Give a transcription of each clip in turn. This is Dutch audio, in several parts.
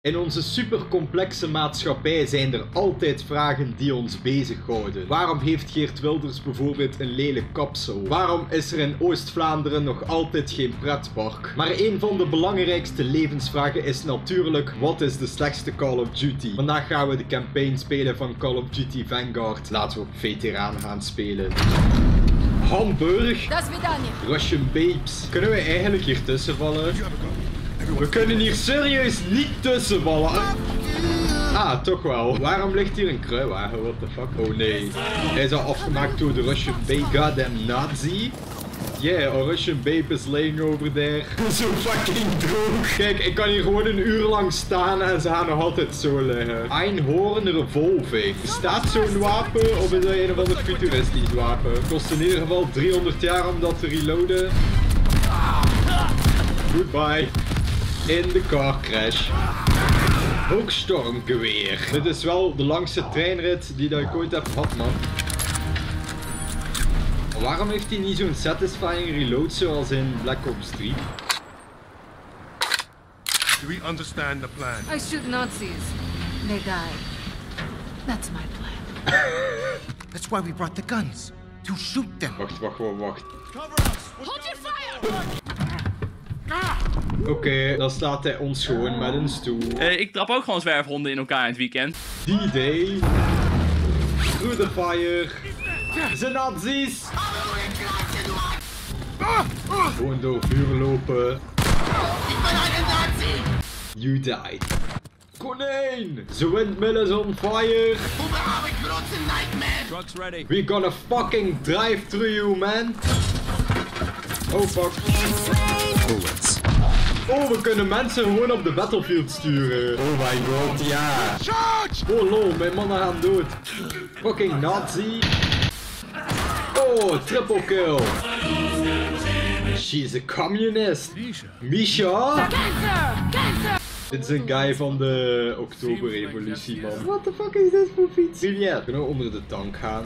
In onze supercomplexe maatschappij zijn er altijd vragen die ons bezighouden. Waarom heeft Geert Wilders bijvoorbeeld een lelijk kapsel? Waarom is er in Oost-Vlaanderen nog altijd geen pretpark? Maar een van de belangrijkste levensvragen is natuurlijk: wat is de slechtste Call of Duty? Vandaag gaan we de campaign spelen van Call of Duty Vanguard. Laten we op veteraan gaan spelen. Hamburg. Dat is Russian Babes. Kunnen we eigenlijk hier tussen vallen? We kunnen hier serieus niet tussen vallen. Ah, toch wel. Waarom ligt hier een kruiwagen? What the fuck? Oh nee. Hij is al afgemaakt door de Russian Babe. Goddamn Nazi. Yeah, a Russian babe is laying over there. Zo fucking droog. Kijk, ik kan hier gewoon een uur lang staan en ze gaan nog altijd zo liggen. Einhorn Revolving. Bestaat zo'n wapen of is dat een of ander futuristisch wapen? Kost in ieder geval 300 jaar om dat te reloaden. Goodbye. In de car crash. Hoogstormgeweer. Dit is wel de langste treinrit die dat ik ooit heb gehad, man. Waarom heeft hij niet zo'n satisfying reload zoals in Black Ops 3? Do we understand the plan? I shoot Nazis. They die. That's my plan. That's why we brought the guns. To shoot them. Wacht, wacht, wacht, wacht. Hold your fire! Oké, dan staat hij ons gewoon met een stoel. Eh, ik trap ook gewoon zwerfhonden in elkaar in het weekend. D-Day. Through the fire. Ze nazi's. Gewoon door vuur lopen. You died. Konijn! The windmill is on fire! Truck's ready. We gonna fucking drive through you, man! Oh fuck. Bullets. We kunnen mensen gewoon op de battlefield sturen. Oh my god, ja. Oh lol, mijn mannen gaan dood. Fucking Nazi. Oh, triple kill. She's a communist. Misha? Dit is een guy van de Oktoberrevolutie, man. What the fuck is dit voor fiets? Juliet, kunnen we onder de tank gaan?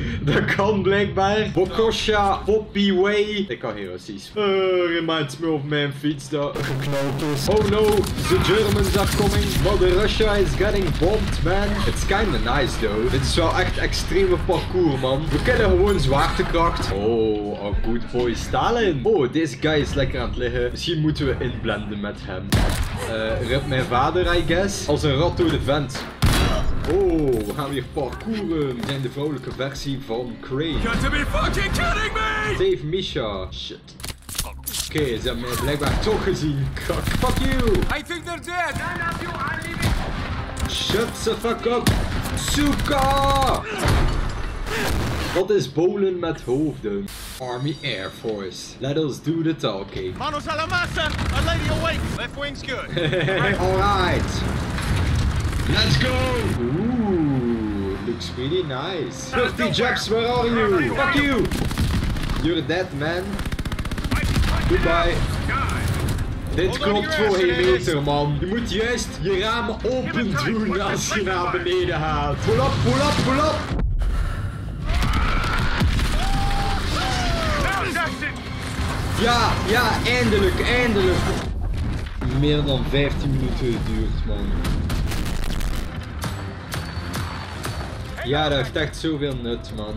Dat kan blijkbaar. Bokosha, Poppy Way. Ik kan heel precies. Uh, reminds me of mijn fiets dat. Oh no, the Germans are coming. The Russia is getting bombed, man. It's kinda nice though. Dit is wel echt extreme parcours, man. We kennen gewoon zwaartekracht. Oh, a good boy Stalin. Oh, deze guy is lekker aan het liggen. Misschien moeten we inblenden met hem. Eh, rip mijn vader, I guess. Als een rat door de vent. Oh, we gaan weer parcouren. We zijn de vrouwelijke versie van Crane. Got to be fucking kidding me! Save Misha. Shit. Oké, ze hebben mij blijkbaar toch gezien. Kak. Fuck you. I think they're dead. Shut the fuck up! Suka! Wat is bowlen met hoofden? Army Air Force. Let us do the talking. Manos a la masa. A lady awake. Left wing's good. Alright. Let's go! Ooh, looks really nice. 50 jabs, where are you? Fuck you! You're dead, man. Goodbye. Dit klopt voor geen meter, man. Je moet juist je ramen open doen als je naar beneden gaat. Pull up, pull up, pull up! Ja, ja, eindelijk, eindelijk. Meer dan 15 minuten duurt, man. Ja, dat heeft echt zoveel nut, man.